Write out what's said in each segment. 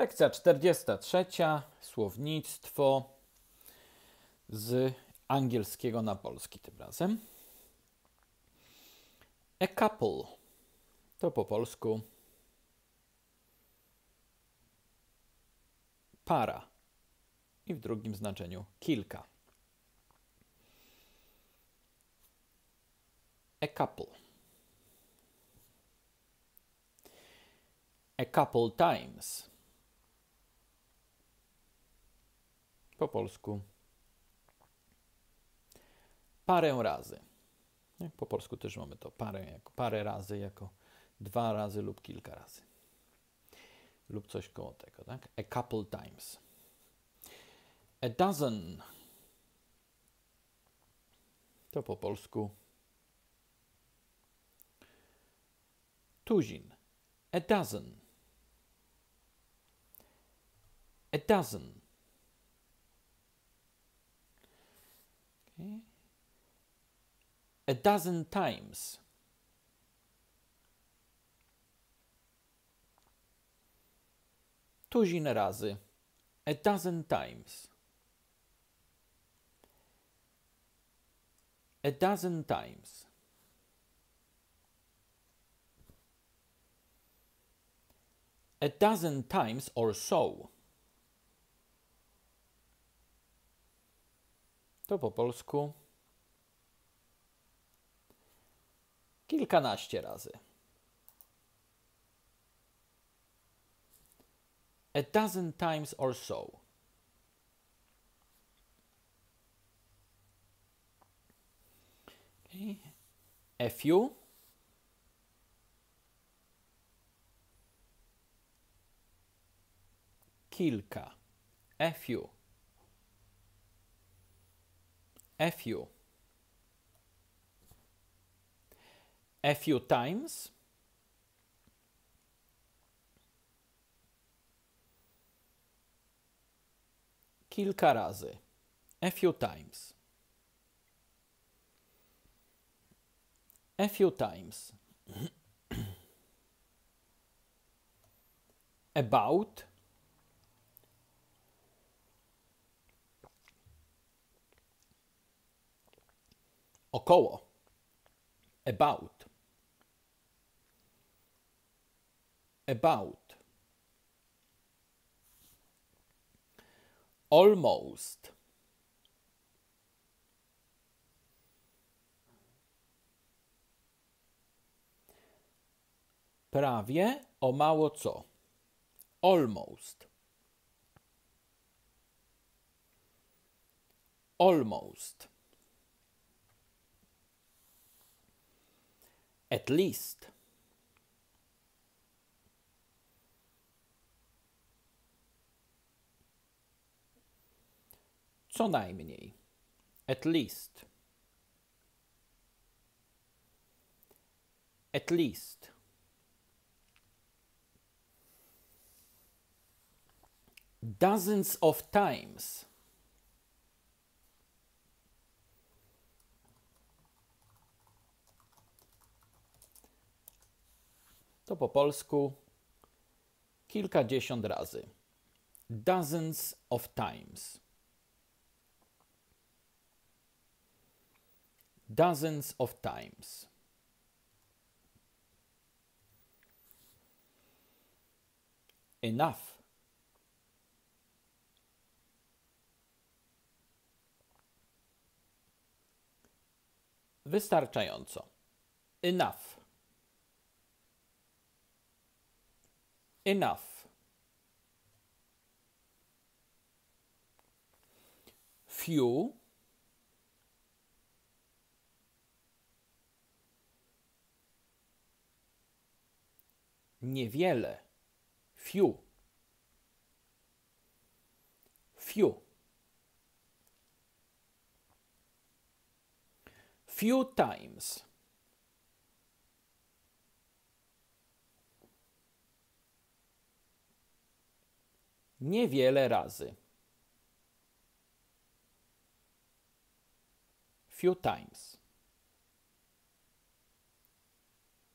Lekcja 43. Słownictwo z angielskiego na polski tym razem. A couple to po polsku para i w drugim znaczeniu kilka. A couple. A couple times. Po polsku parę razy. Po polsku też mamy to parę, jako, parę razy jako dwa razy lub kilka razy. Lub coś koło tego, tak? A couple times. A dozen. To po polsku tuzin. A dozen. A dozen. A dozen times. Tuzin razy. A dozen times. A dozen times. A dozen times or so. To po polsku kilkanaście razy. A dozen times or so. Okay. A few. Kilka. A few. A few. A few times. Kilka razy. A few times. A few times. About. Około. About. About. Almost. Prawie o mało co. Almost. Almost. At least. Co najmniej. At least. At least. Dozens of times. To po polsku kilkadziesiąt razy. Dozens of times. Dozens of times. Enough. Wystarczająco. Enough. Enough. Few. Niewiele. Few. Few. Few times. Niewiele razy. Few times.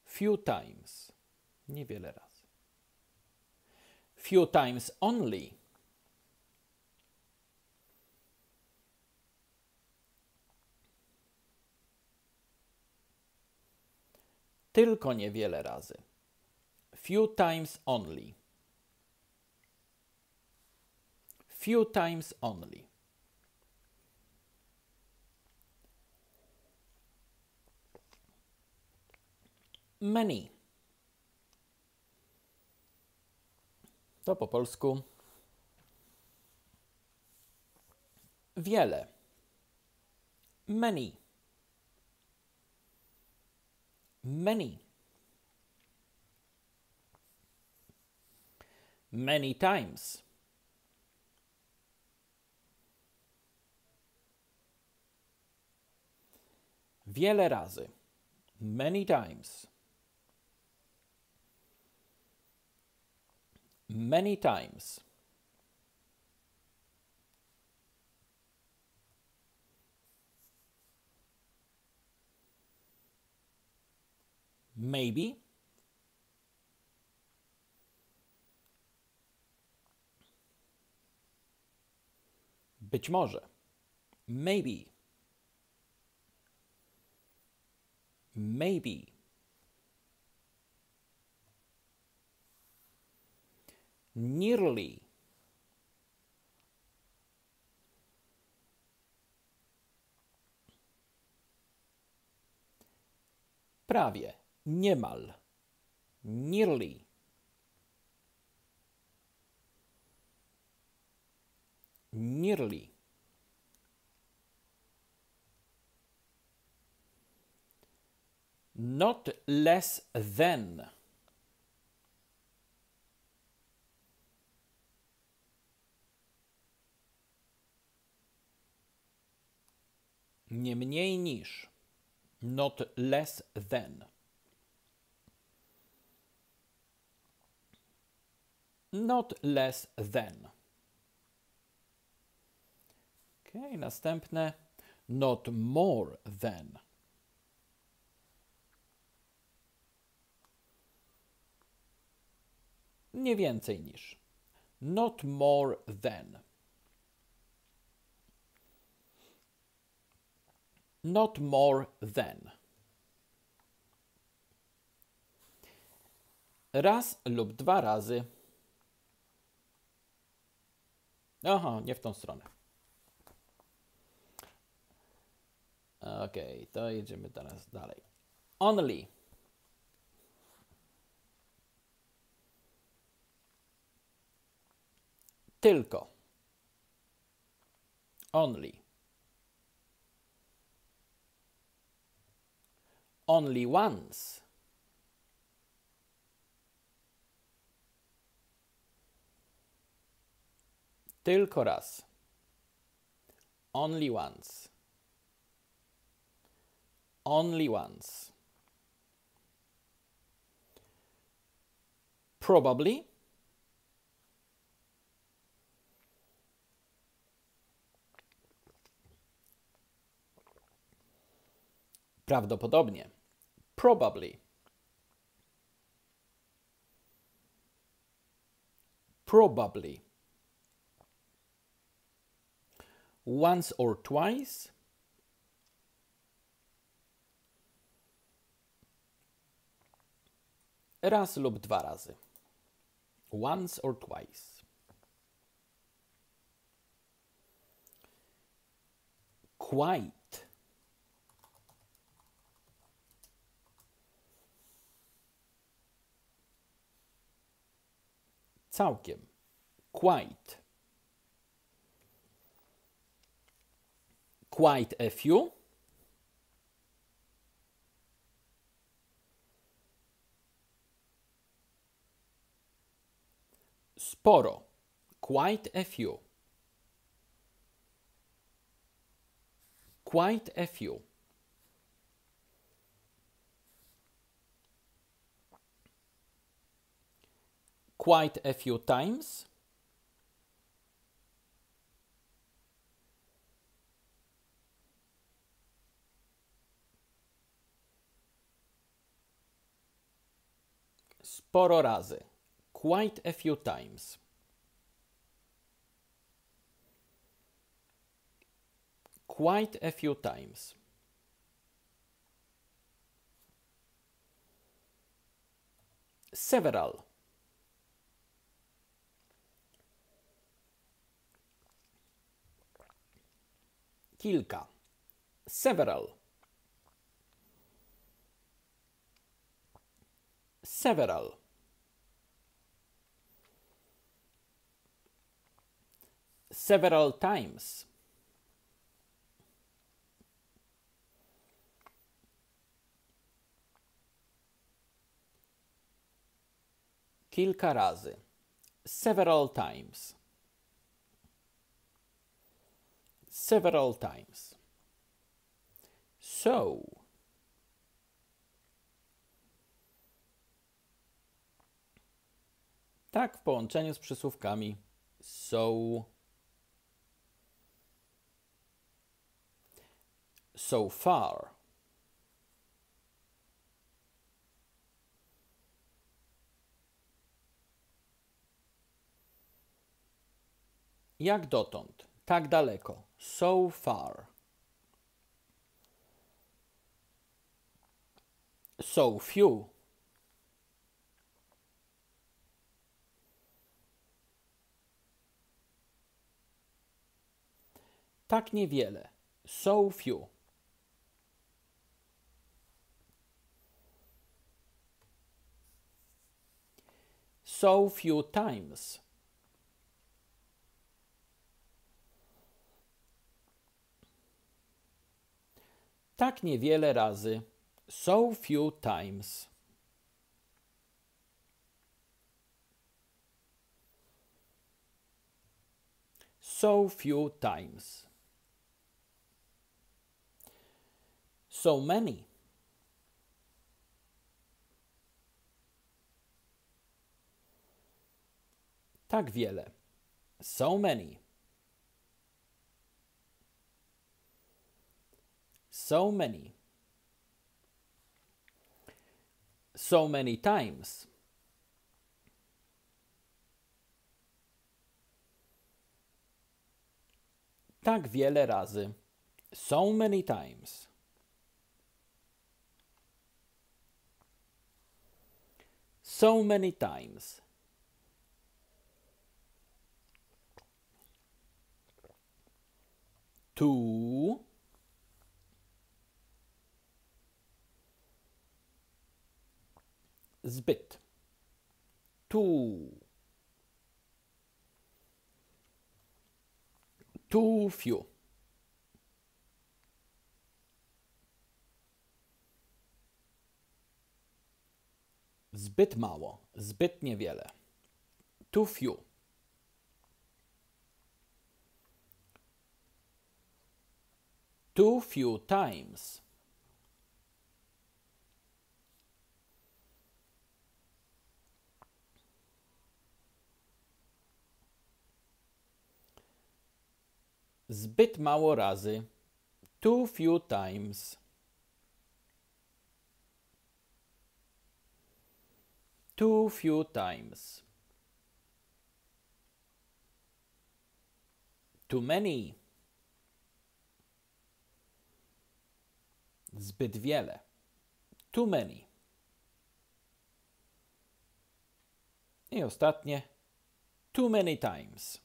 Few times. Niewiele razy. Few times only. Tylko niewiele razy. Few times only. Few times only. Many. To po polsku. Wiele. Many. Many. Many times. Wiele razy. Many times. Many times. Maybe. Być może. Maybe. Maybe. Nearly. Prawie. Niemal. Nearly. Nearly. Not less than. Nie mniej niż. Not less than. Not less than. Ok, następne. Not more than. Nie więcej niż. Not more than. Not more than. Raz lub dwa razy. Aha, nie w tą stronę. Ok, to idziemy teraz dalej. Only. Tylko. Only. Only once. Tylko raz. Only once. Only once. Probably. Prawdopodobnie. Probably. Probably. Once or twice. Raz lub dwa razy. Once or twice. Quite. Całkiem. Quite. Quite a few. Sporo. Quite a few. Quite a few. Quite a few times. Sporo razy. quite a few times. Quite a few times. Several. Kilka. Several. Several. Several times. Kilka razy. Several times. Several times. So. Tak w połączeniu z przysłówkami so. So far. Jak dotąd, tak daleko. So far. So few. Tak niewiele. So few. So few times. Tak niewiele razy. So few times. So few times. So many. Tak wiele. So many. So many. So many times. Tak wiele razy. So many times. So many times. Two. Zbyt. Too. Too few. Zbyt mało, zbyt niewiele. Too few. Too few times. Zbyt mało razy. Too few times. Too few times. Too many. Zbyt wiele. Too many. I ostatnie. Too many times.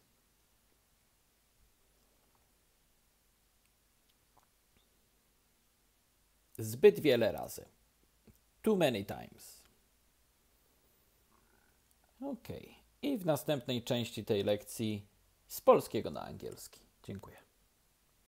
Zbyt wiele razy. Too many times. Ok. I w następnej części tej lekcji z polskiego na angielski. Dziękuję.